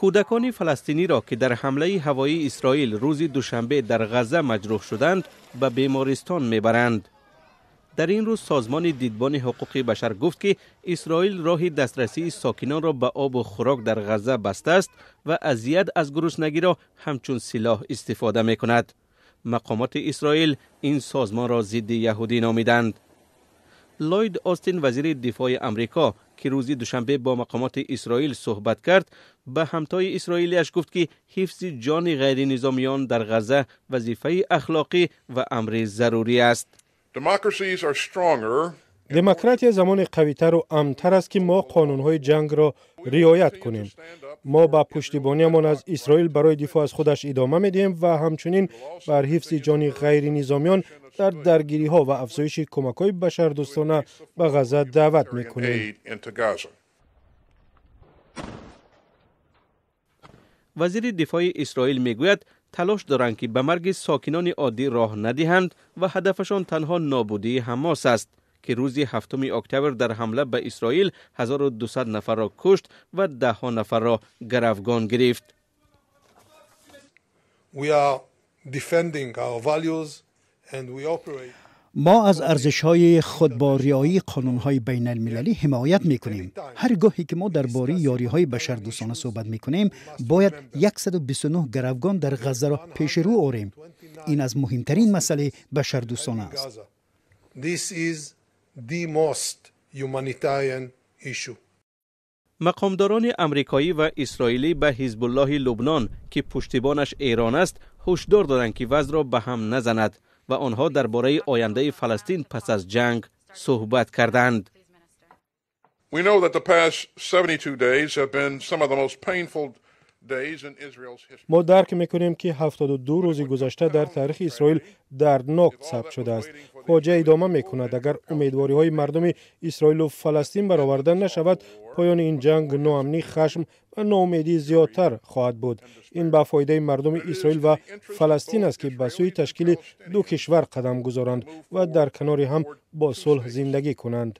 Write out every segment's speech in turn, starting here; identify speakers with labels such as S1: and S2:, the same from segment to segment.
S1: کودکان فلسطینی را که در حمله هوایی اسرائیل روز دوشنبه در غزه مجروح شدند به بیمارستان می‌برند. در این روز سازمان دیدبان حقوق بشر گفت که اسرائیل راه دسترسی ساکنان را به آب و خوراک در غزه بسته است و اذیت از گرسنگی را همچون سلاح استفاده می کند. مقامات اسرائیل این سازمان را ضد یهودی نامیدند. لوید آستین وزیر دفاع امریکا که روزی دوشنبه با مقامات اسرائیل صحبت کرد به همتای اسرائیلیش گفت که حفظ جان غیر نظامیان در غزه وظیفه اخلاقی و امر ضروری است.
S2: دموکراتی زمان قویتر و امتر است که ما قانونهای جنگ را رعایت کنیم. ما با پشتیبانیمان از اسرائیل برای دفاع از خودش ادامه میدیم و همچنین بر حفظ جان غیر نظامیان در درگیری ها و افزایش کمک های بشردوستانه به غزه دعوت می‌کنیم.
S1: وزیر دفاع اسرائیل می‌گوید تلاش دارند که به مرگ ساکنان عادی راه ندهند و هدفشان تنها نابودی حماس است. که روز هفتم اکتبر در حمله به اسرائیل 1200 نفر را کشت و ده ها نفر را گروگان گرفت.
S3: ما از ارزش های خود با ریایی قانون های بین المللی حمایت می کنیم. هر گاهی که ما درباره یاری های بشردوستانه صحبت می کنیم باید 129 گروگان در غزه را پیش رو آوریم. این از مهمترین مسئله بشردوستانه است.
S1: مقامداران امریکایی و اسرائیلی به حزب الله لبنان که پشتیبانش ایران است هشدار دادند که وضع را به هم نزند و آنها درباره آینده فلسطین پس از جنگ صحبت کردند.
S2: ما درک می‌کنیم که 72 روز گذشته در تاریخ اسرائیل دردناک ثبت شده است. فاجعه ادامه می‌کند اگر امیدواری های مردم اسرائیل و فلسطین برآورده نشود پایان این جنگ ناامنی خشم و ناامیدی زیادتر خواهد بود. این به فایده مردم اسرائیل و فلسطین است که به سوی تشکیل دو کشور قدم گذارند و در کنار هم با صلح زندگی کنند.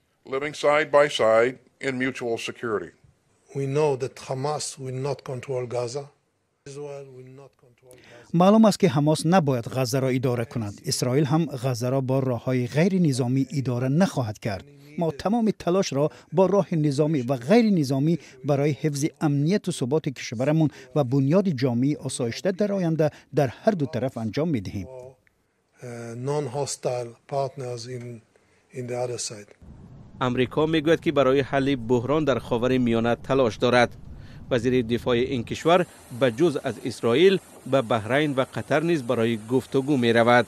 S3: معلوم است که حماس نباید غزه را اداره کند. اسرائیل هم غزه را با راه های غیر نظامی اداره نخواهد کرد. ما تمام تلاش را با راه نظامی و غیر نظامی برای حفظ امنیت و ثبات کشورمون و بنیاد جامعی آسایشته در آینده در هر دو طرف انجام می دهیم.
S1: امریکا می‌گوید که برای حل بحران در خاور میانه تلاش دارد. وزیر دفاع این کشور به جز از اسرائیل به بحرین و قطر نیز برای گفتگو می رود.